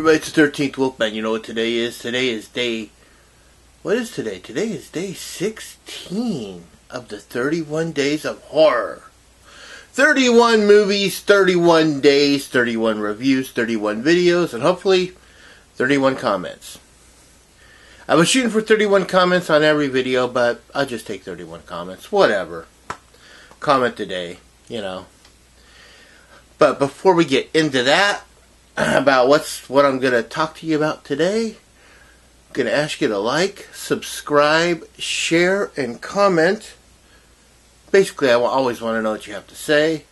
everybody? It's the 13th Wolfman. You know what today is? Today is day. What is today? Today is day 16 of the 31 days of horror. 31 movies, 31 days, 31 reviews, 31 videos, and hopefully 31 comments. I was shooting for 31 comments on every video, but I'll just take 31 comments. Whatever. Comment today, you know. But before we get into that, about what's what I'm going to talk to you about today, I'm going to ask you to like, subscribe, share, and comment. Basically, I always want to know what you have to say.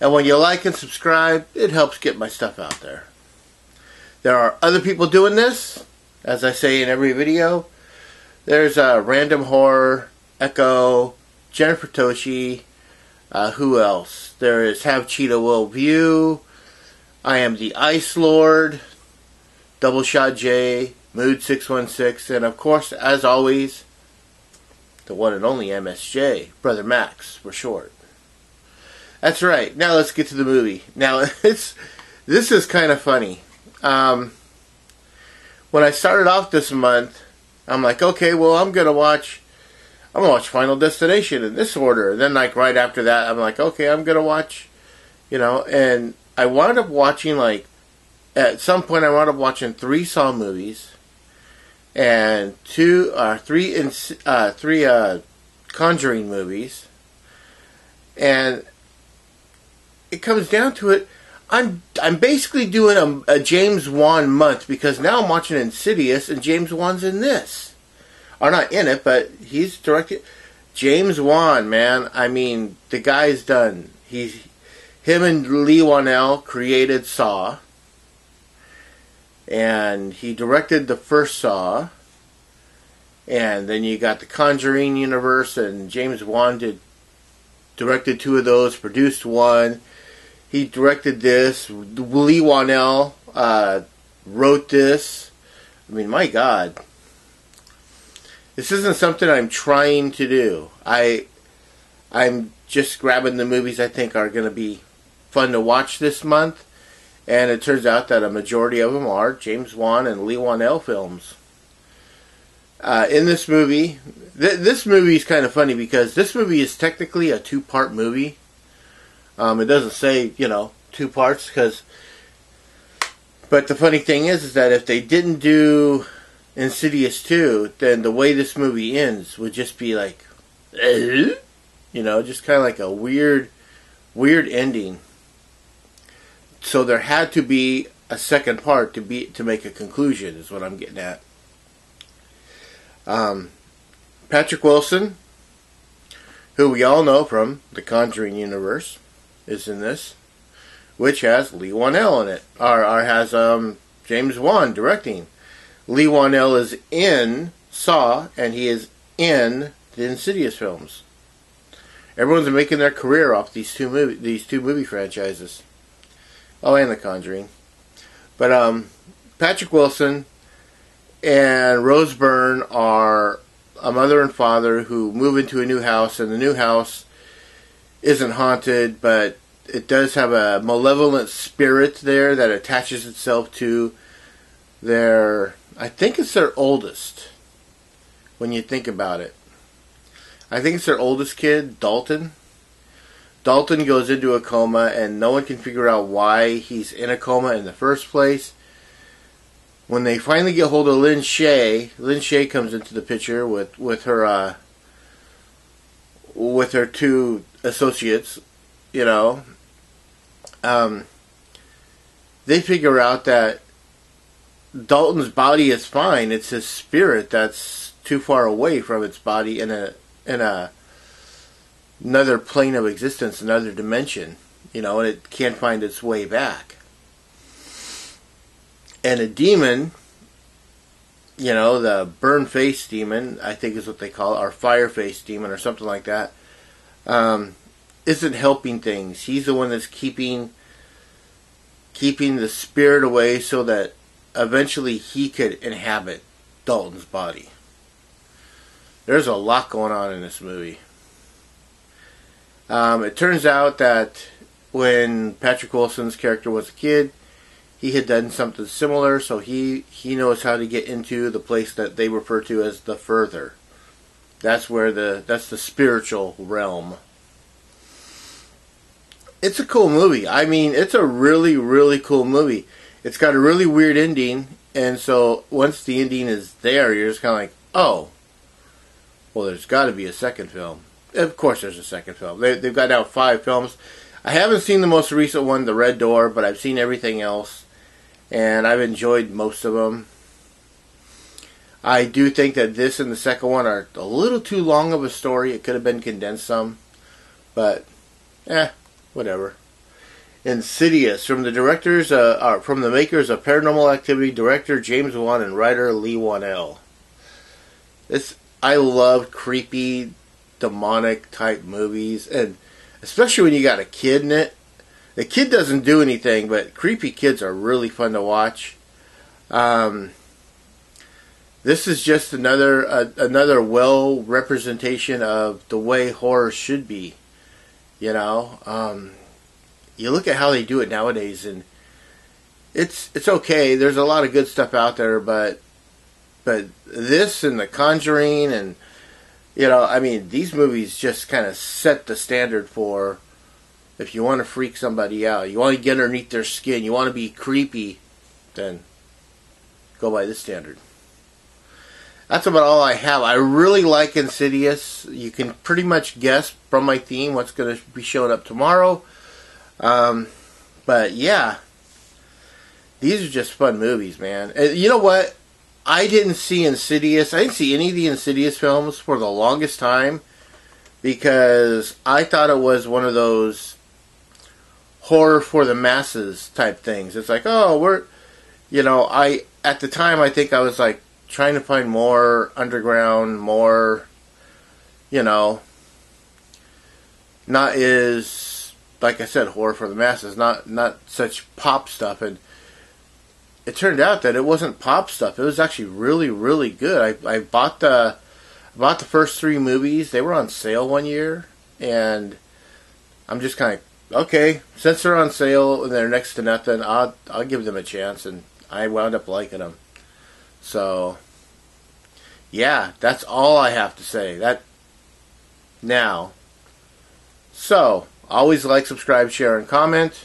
And when you like and subscribe, it helps get my stuff out there. There are other people doing this, as I say in every video. There's uh, Random Horror, Echo, Jennifer Toshi, uh, who else? There is Have Cheetah Will View, I am the Ice Lord, Double Shot J, Mood 616, and of course, as always, the one and only MSJ, Brother Max for short. That's right. Now let's get to the movie. Now it's this is kind of funny. Um, when I started off this month, I'm like, okay, well, I'm gonna watch. I'm gonna watch Final Destination in this order. And then, like right after that, I'm like, okay, I'm gonna watch, you know, and I wound up watching like at some point I wound up watching three Saw movies and two uh, three in, uh, three uh, Conjuring movies, and it comes down to it. I'm I'm basically doing a, a, James Wan month because now I'm watching Insidious and James Wan's in this, or not in it, but he's directed. James Wan, man, I mean the guy's done. He's him and Leigh Whannell created Saw, and he directed the first Saw, and then you got the Conjuring universe, and James Wan did directed two of those, produced one. He directed this. Leigh Whannell uh, wrote this. I mean, my God, this isn't something I'm trying to do. I I'm just grabbing the movies I think are going to be fun to watch this month. And it turns out that a majority of them are James Wan and Leigh Whannell films. Uh, in this movie, th- this movie is kind of funny because this movie is technically a two-part movie. Um, it doesn't say, you know, two parts because. But the funny thing is, is that if they didn't do Insidious 2, then the way this movie ends would just be like, you know, just kind of like a weird, weird ending so there had to be a second part to be to make a conclusion is what I'm getting at. Um, Patrick Wilson, who we all know from the Conjuring universe, is in this, which has Leigh Whannell in it, or, or has um, James Wan directing. Leigh Whannell is in Saw, and he is in the Insidious films. Everyone's making their career off these two movie these two movie franchises. Oh, and The Conjuring. But um, Patrick Wilson and Rose Byrne are a mother and father who move into a new house, and the new house isn't haunted, but it does have a malevolent spirit there that attaches itself to their. I think it's their oldest. When you think about it, I think it's their oldest kid, Dalton. Dalton goes into a coma, and no one can figure out why he's in a coma in the first place. When they finally get hold of Lin Shaye, Lin Shaye comes into the picture with with her uh, with her two associates. You know, um, they figure out that Dalton's body is fine. It's his spirit that's too far away from its body in a in a another plane of existence, another dimension, you know, and it can't find its way back. And a demon, you know, the burn face demon, I think is what they call it, or fire face demon, or something like that, um, isn't helping things. He's the one that's keeping keeping the spirit away so that eventually he could inhabit Dalton's body. There's a lot going on in this movie. Um, it turns out that when Patrick Wilson's character was a kid, he had done something similar, so he he knows how to get into the place that they refer to as the further. That's where the that's the spiritual realm. It's a cool movie. I mean, it's a really really cool movie. It's got a really weird ending, and so once the ending is there, you're just kind of like, oh, well, there's got to be a second film. Of course, there's a second film. They, they've got out five films. I haven't seen the most recent one, The Red Door, but I've seen everything else, and I've enjoyed most of them. I do think that this and the second one are a little too long of a story. It could have been condensed some, but eh, whatever. Insidious from the directors, uh, uh, from the makers of Paranormal Activity, director James Wan and writer Leigh Whannell. This I love creepy, demonic type movies, and especially when you got a kid in it. The kid doesn't do anything, but creepy kids are really fun to watch. Um, this is just another uh, another well representation of the way horror should be. You know, um, you look at how they do it nowadays, and it's it's okay. There's a lot of good stuff out there, but but this and The Conjuring and you know, I mean, these movies just kind of set the standard for if you want to freak somebody out, you want to get underneath their skin, you want to be creepy, then go by this standard. That's about all I have. I really like Insidious. You can pretty much guess from my theme what's going to be showing up tomorrow. Um, but yeah, these are just fun movies, man. And you know what? I didn't see Insidious. I didn't see any of the Insidious films for the longest time because I thought it was one of those horror for the masses type things. It's like, oh, we're, you know, I at the time I think I was like trying to find more underground, more, you know, not is like I said, horror for the masses, not not such pop stuff and it turned out that it wasn't pop stuff. It was actually really, really good. I, I bought the bought the first three movies. They were on sale one year, and I'm just kind of okay. Since they're on sale and they're next to nothing, I'll I'll give them a chance, and I wound up liking them. So, yeah, that's all I have to say. That now. So, always like, subscribe, share, and comment.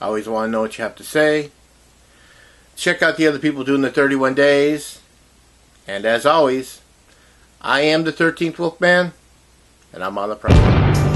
I Always want to know what you have to say. Check out the other people doing the 31 days. And as always, I am the 13th Wolfman, and I'm on the prowl.